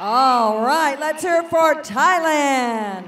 All right, let's hear it for Thailand.